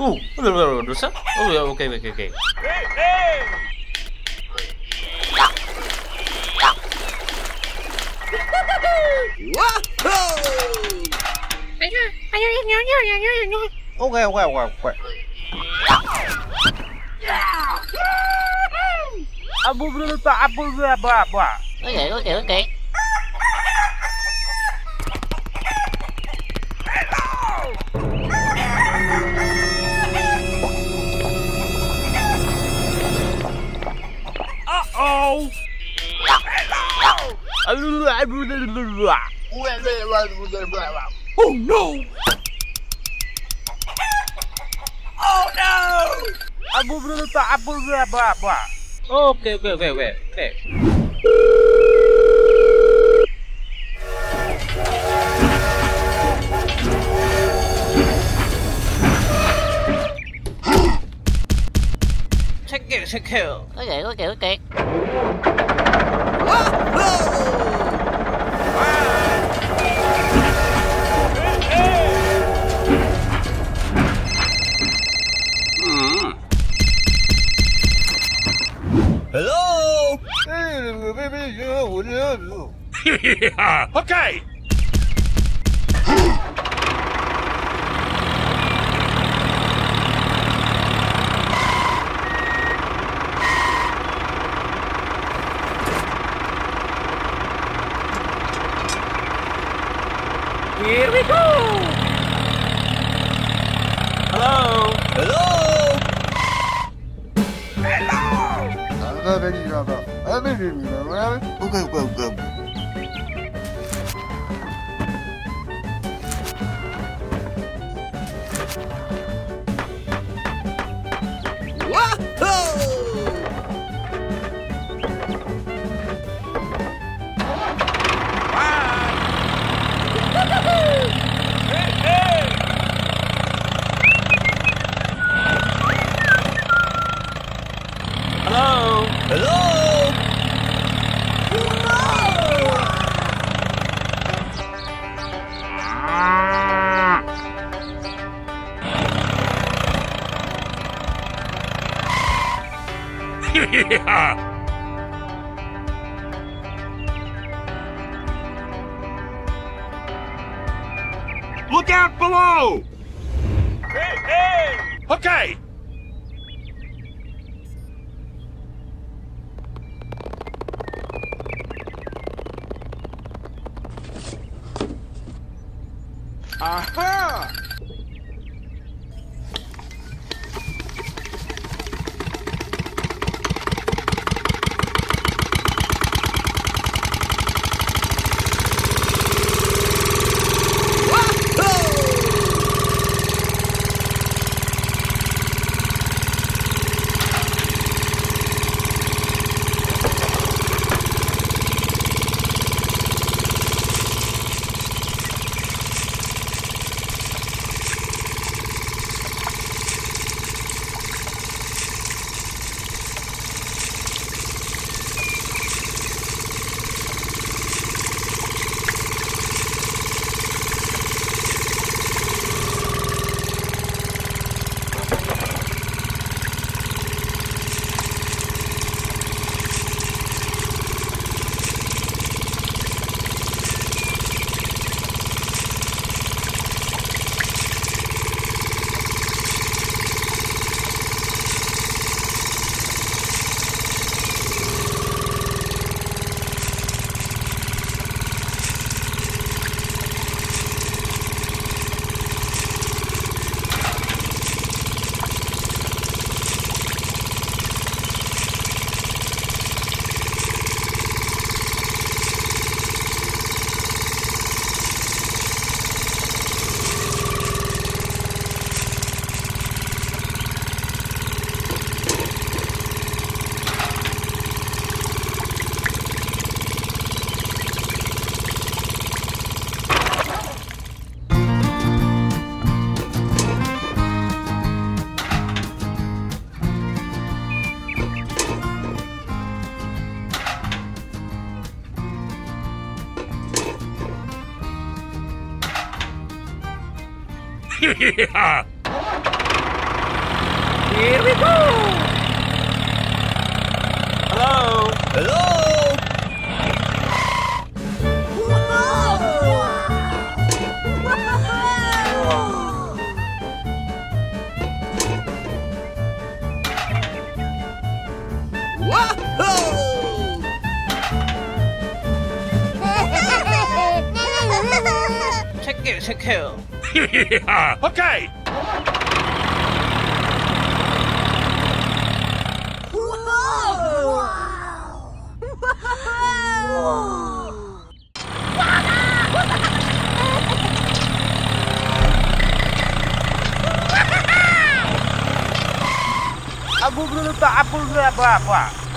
Oh, dosa? Oh, okay, okay, okay. Okay, okay, okay, okay. Abu bulu tak abu apa apa. Okay, okay, okay. Uh-oh! Oh no! Oh no! Abu bulu tak abu apa apa. Okay, okay, okay, okay, okay. Check it, check it. Okay, okay, okay. Okay. Here we go! Hello? Okay, okay, Look out below! Hey, hey! Okay. Aha! Here we go! Hello! Hello! Whoa! Check it, check it. Okay.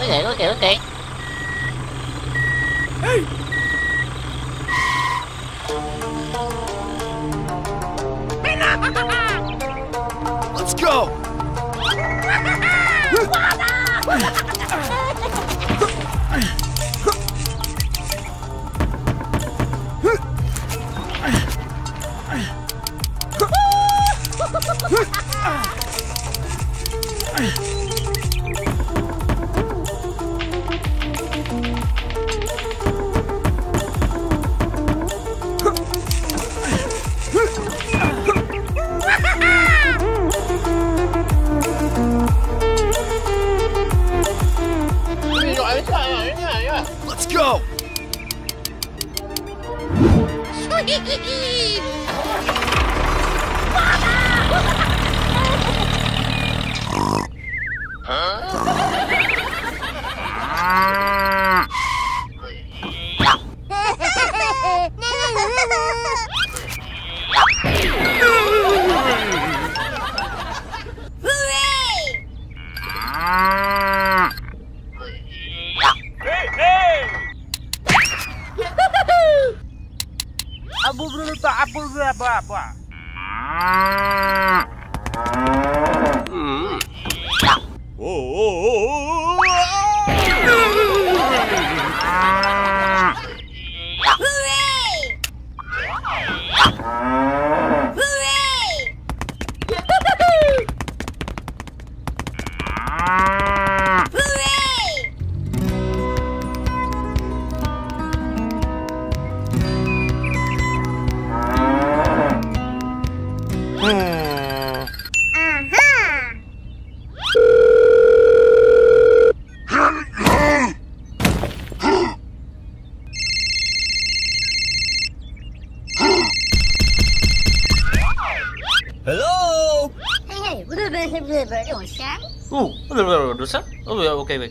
Okay, okay, okay. Hey. Go!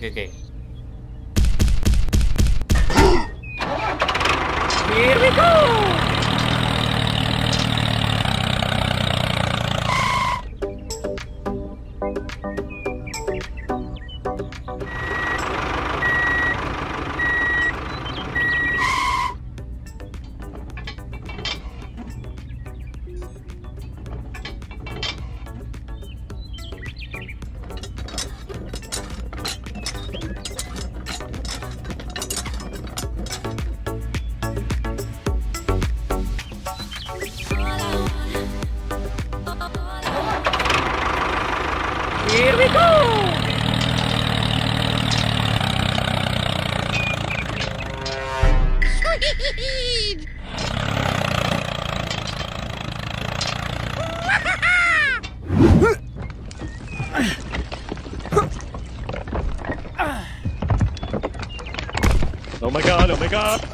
ok, ok. god!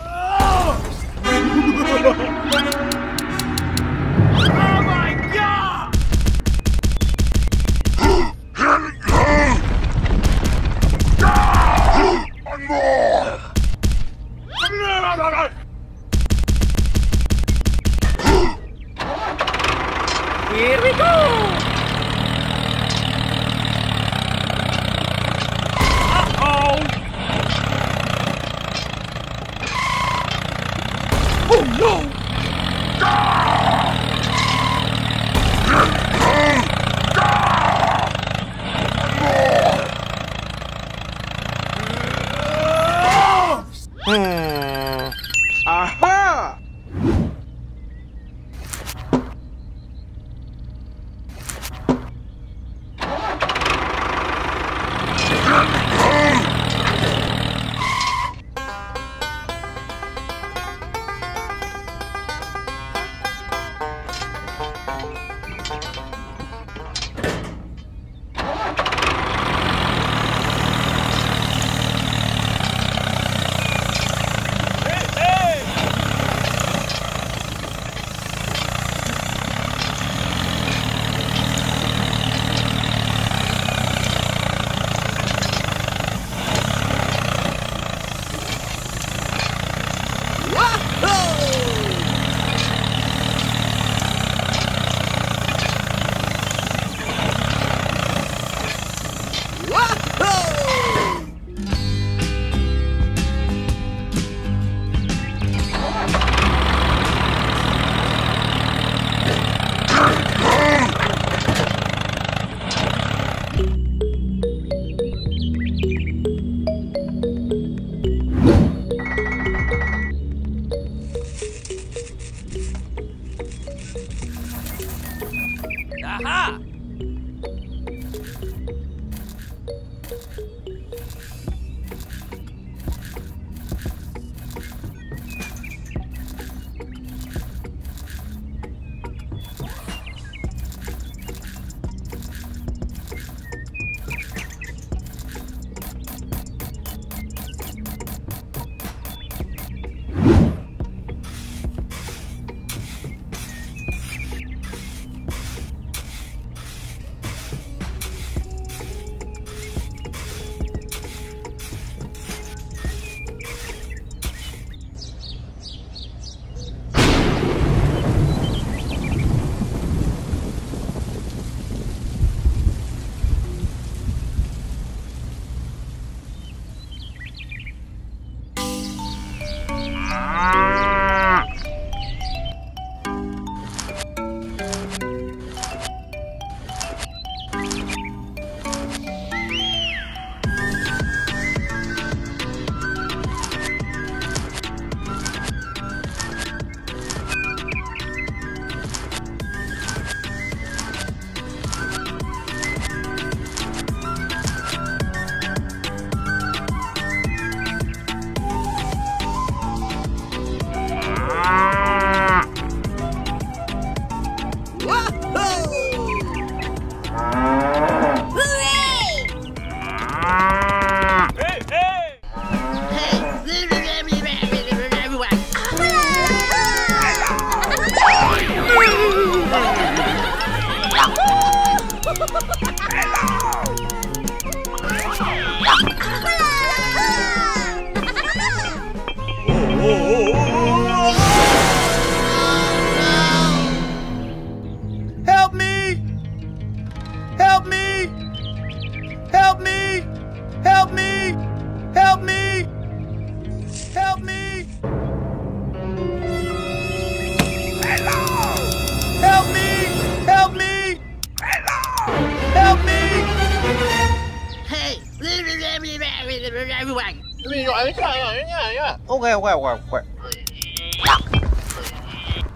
Everyone. Okay, okay, okay, okay.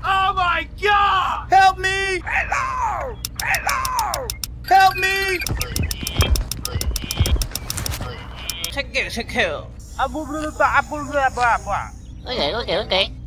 Oh my god! Help me! Hello! Hello! Help me! Check it, check it. Abu blah blah blah blah. Okay, okay, okay.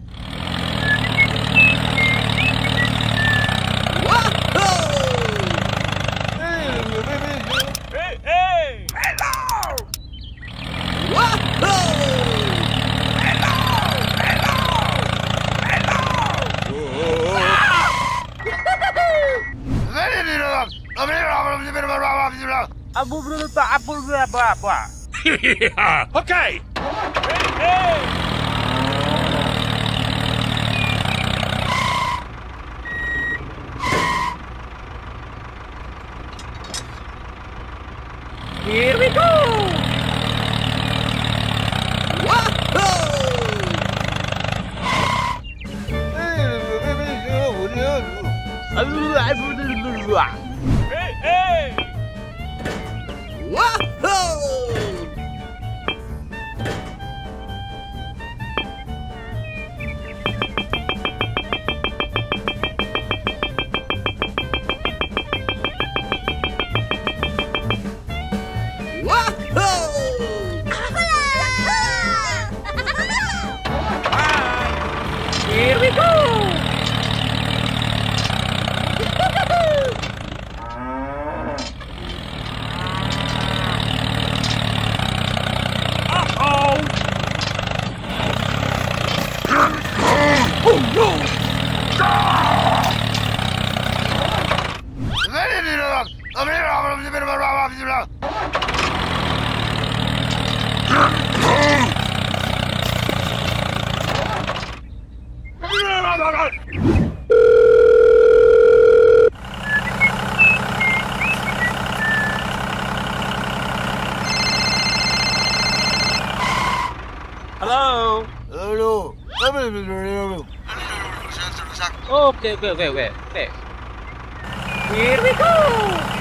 Blah. okay! Hey, hey! Here we go. Abu Hello. Hello. Okay, okay, okay, okay, okay. Here we go.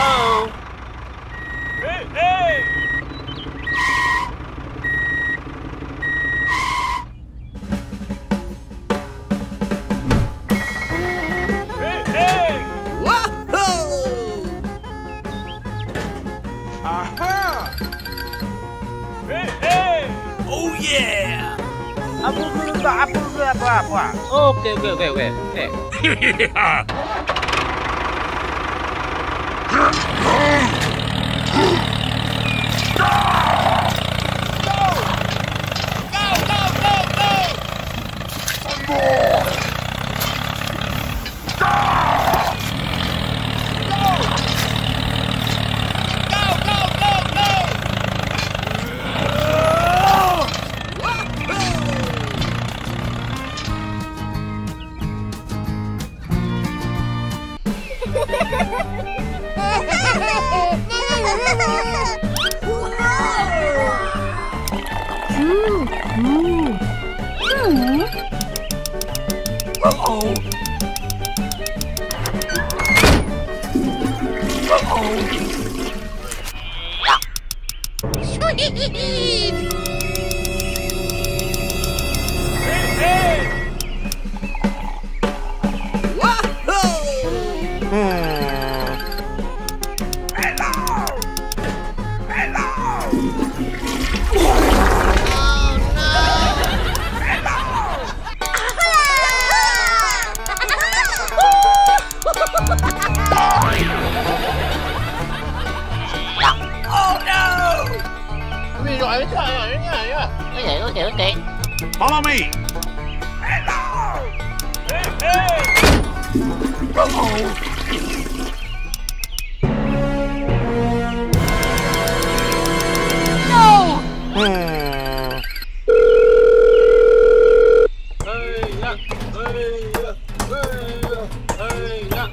Hello? Hey, hey! Hey, hey! Wahoo! Aha! Hey, hey! Oh yeah! Abu berubah, abu Okay, okay, okay. Follow me! Hey, hey! Hey, ya. Hey, ya.